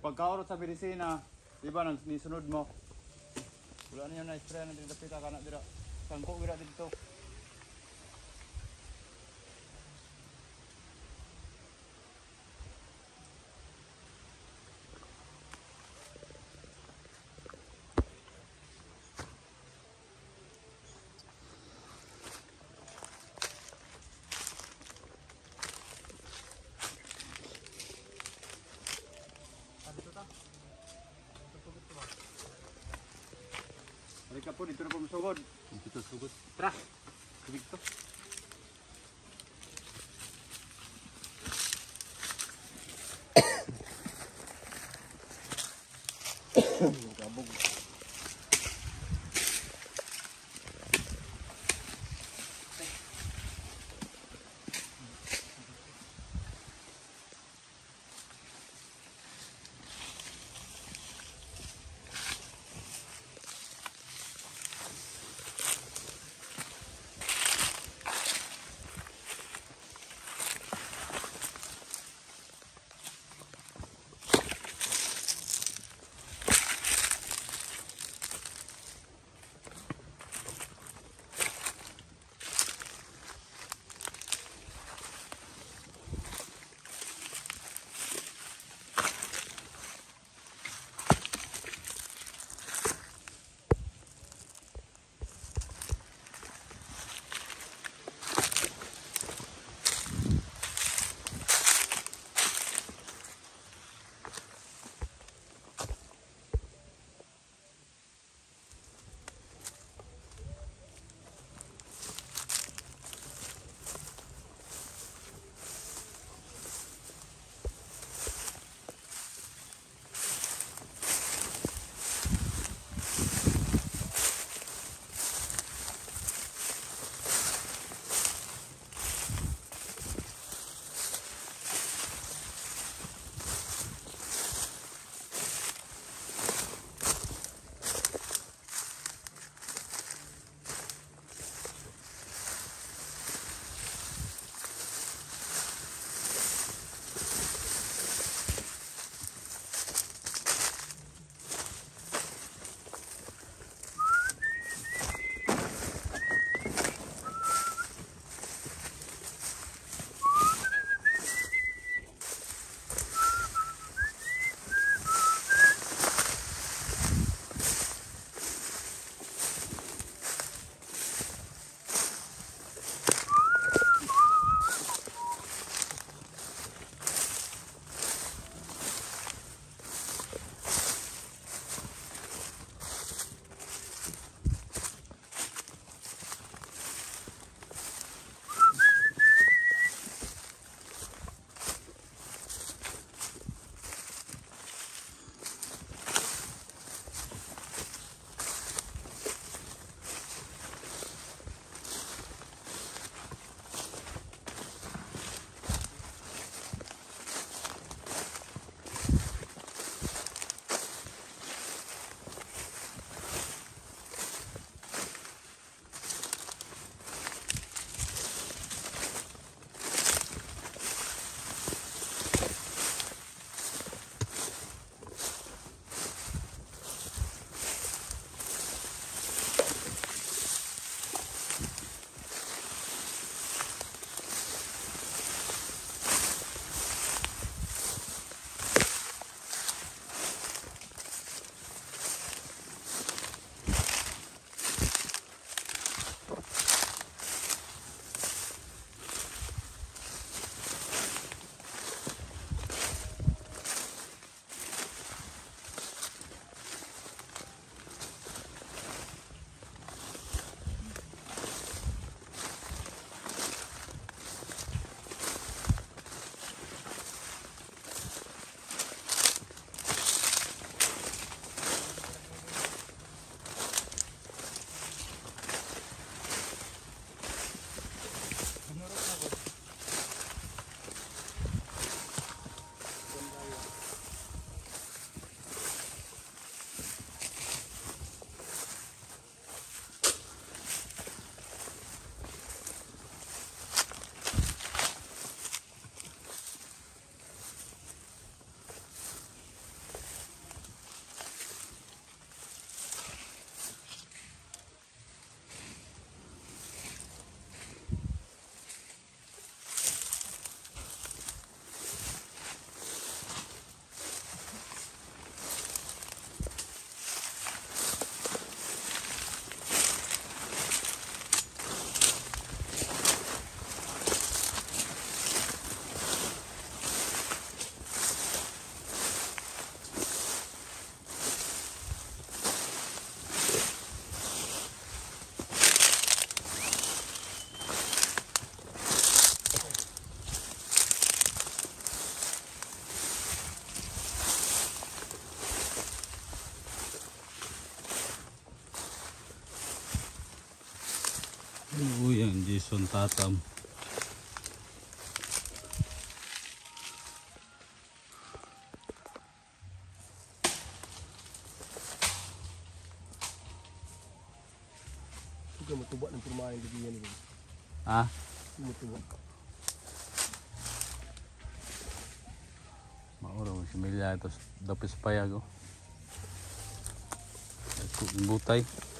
Pagkaurot sa medisina, di ba nang nisunod mo? Wala na yun na dito pita ka na dito. Sangko gira dito. Po, dito na po masugod. Dito sugod. Tara. Tubig to. Jason Tatam. Ikaw matuba ng permain di yan ni. Ah, Matuba. mauro si Milya ito dapis payag oh. Ako, Butay.